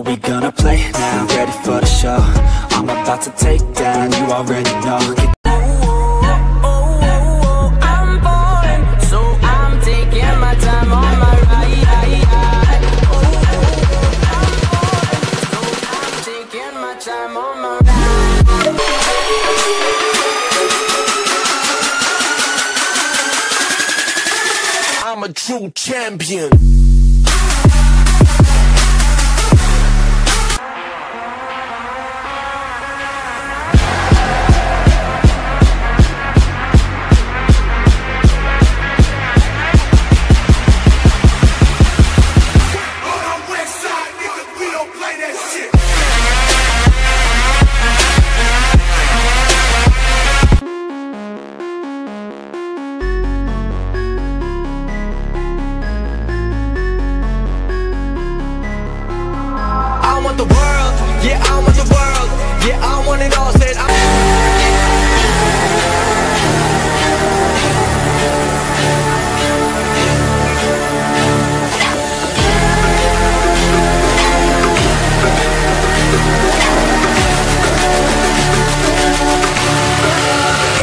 Are we gonna play now? Ready for the show? I'm about to take down, you already know. Get I'm falling, so I'm yeah, I want the world, yeah, I want it all. Said I.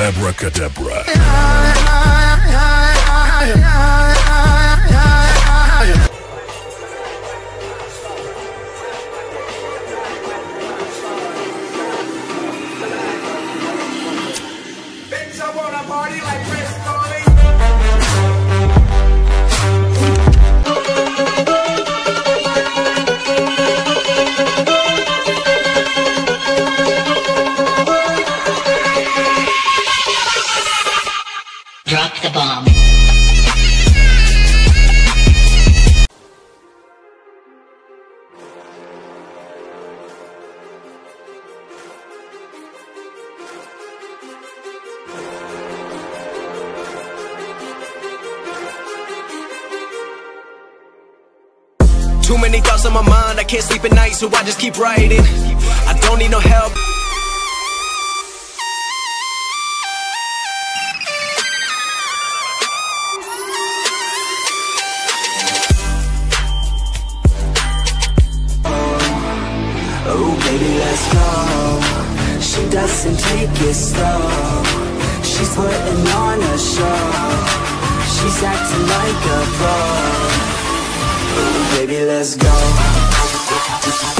Abracadabra. Too many thoughts on my mind, I can't sleep at night, so I just keep writing. I don't need no help. Oh baby, let's go She doesn't take it slow She's putting on a show She's acting like a pro baby, let's go